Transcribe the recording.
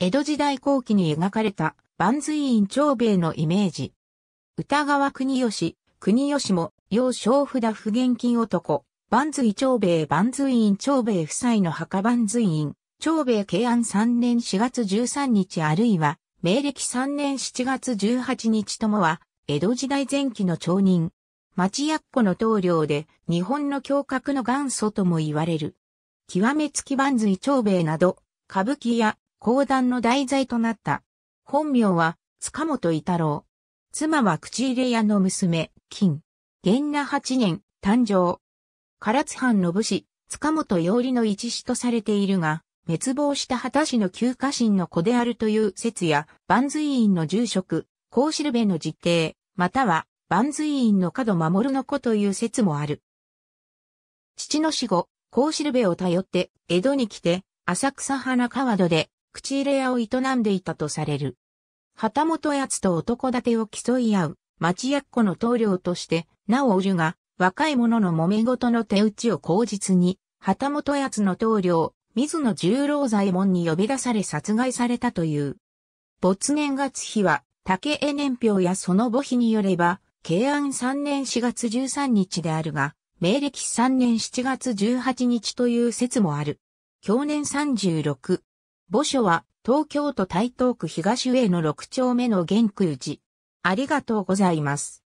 江戸時代後期に描かれた万随院長兵衛のイメージ。歌川国吉、国吉も、幼少札不現金男、万随長兵衛万随院長兵衛夫妻の墓万随院、長兵衛慶安3年4月13日あるいは、明暦3年7月18日ともは、江戸時代前期の町人。町役子の棟梁で、日本の胸郭の元祖とも言われる。極め付き万随長兵衛など、歌舞伎や講談の題材となった。本名は、塚本伊太郎。妻は口入れ屋の娘、金。元那八年、誕生。唐津藩の武士、塚本洋里の一子とされているが、滅亡した旗氏の旧家臣の子であるという説や、万随院の住職、高シルベの実弟、または、万随院の角守の子という説もある。父の死後、高シルベを頼って、江戸に来て、浅草花川戸で、口入れ屋を営んでいたとされる。旗本奴と男立てを競い合う、町役子の棟梁として、なおおるが、若い者の揉め事の手打ちを口実に、旗本奴の棟梁、水野十郎左衛門に呼び出され殺害されたという。没年月日は、竹江年表やその母碑によれば、慶安3年4月13日であるが、明暦3年7月18日という説もある。去年36。墓所は、東京都台東区東上の6丁目の玄空寺。ありがとうございます。